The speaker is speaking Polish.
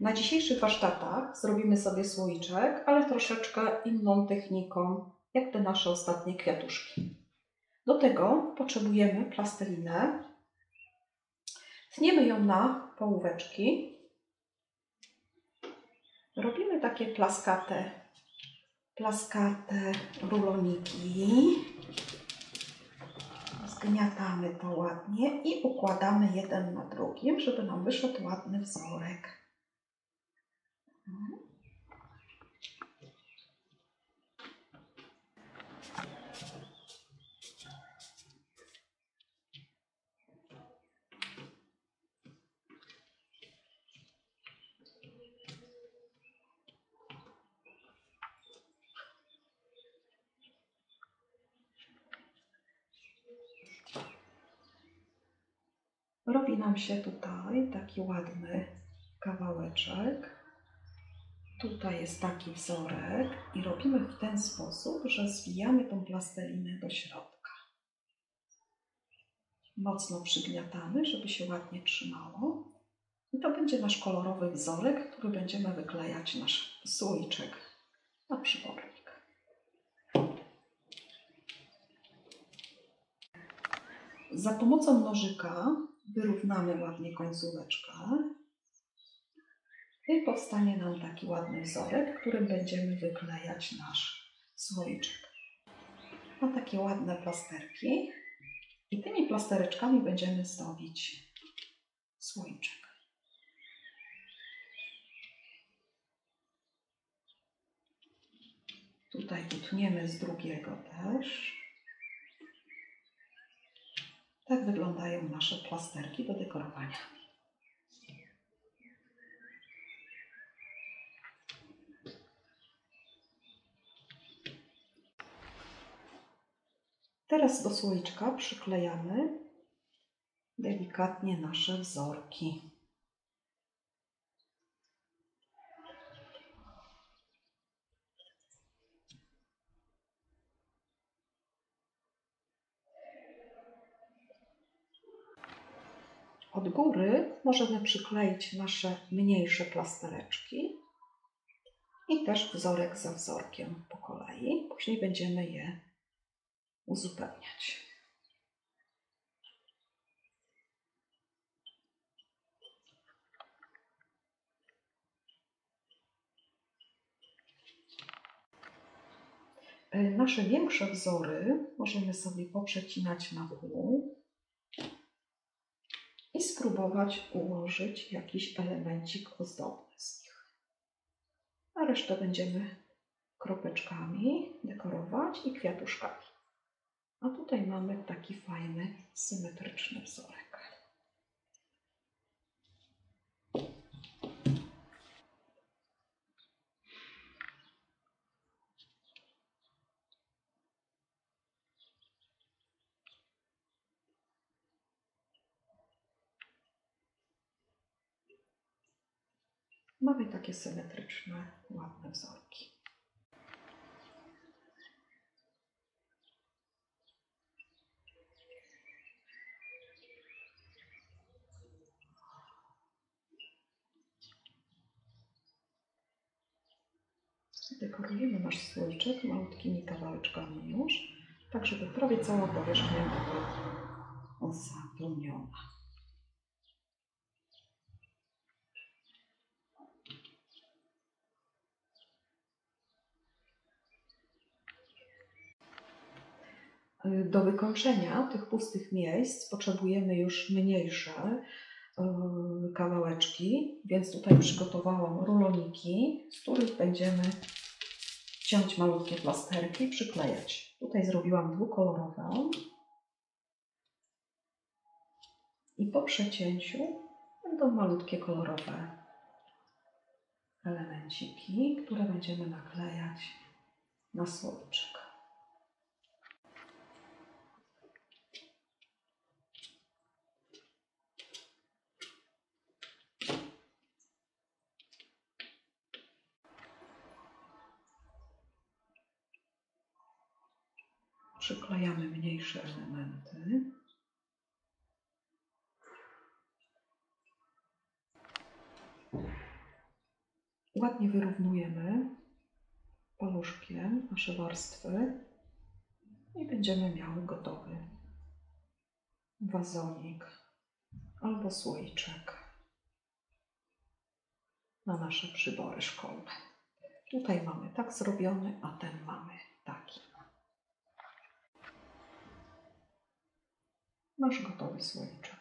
Na dzisiejszych warsztatach zrobimy sobie słoiczek, ale troszeczkę inną techniką, jak te nasze ostatnie kwiatuszki. Do tego potrzebujemy plastelinę. Tniemy ją na połóweczki. Robimy takie plaskate, plaskate ruloniki. Zgniatamy to ładnie i układamy jeden na drugim, żeby nam wyszedł ładny wzorek. Robi nam się tutaj taki ładny kawałeczek. Tutaj jest taki wzorek i robimy w ten sposób, że zwijamy tą plastelinę do środka. Mocno przygniatamy, żeby się ładnie trzymało. I to będzie nasz kolorowy wzorek, który będziemy wyklejać nasz słoiczek na przybornik. Za pomocą nożyka wyrównamy ładnie końcóweczkę i powstanie nam taki ładny wzorek, którym będziemy wyklejać nasz słoiczek. Ma takie ładne plasterki i tymi plastereczkami będziemy zdobić słoiczek. Tutaj utniemy z drugiego też. Tak wyglądają nasze plasterki do dekorowania. Teraz do słoiczka przyklejamy delikatnie nasze wzorki. Od góry możemy przykleić nasze mniejsze plastereczki i też wzorek za wzorkiem po kolei. Później będziemy je uzupełniać. Nasze większe wzory możemy sobie poprzecinać na pół i spróbować ułożyć jakiś elemencik ozdobny z nich. A resztę będziemy kropeczkami dekorować i kwiatuszkami. A tutaj mamy taki fajny, symetryczny wzorek. Mamy takie symetryczne, ładne wzorki. Dekorujemy nasz słoiczek malutkimi kawałeczkami już, tak żeby prawie cała powierzchnia była zapełniona. Do wykończenia tych pustych miejsc potrzebujemy już mniejsze kawałeczki, więc tutaj przygotowałam ruloniki, z których będziemy ciąć malutkie plasterki i przyklejać. Tutaj zrobiłam dwukolorową i po przecięciu będą malutkie kolorowe elemenciki, które będziemy naklejać na słoiczek. Przyklejamy mniejsze elementy. ładnie wyrównujemy paluszkiem nasze warstwy i będziemy miały gotowy wazonik albo słoiczek na nasze przybory szkolne. Tutaj mamy tak zrobiony, a ten mamy Masz gotowy słoiczek.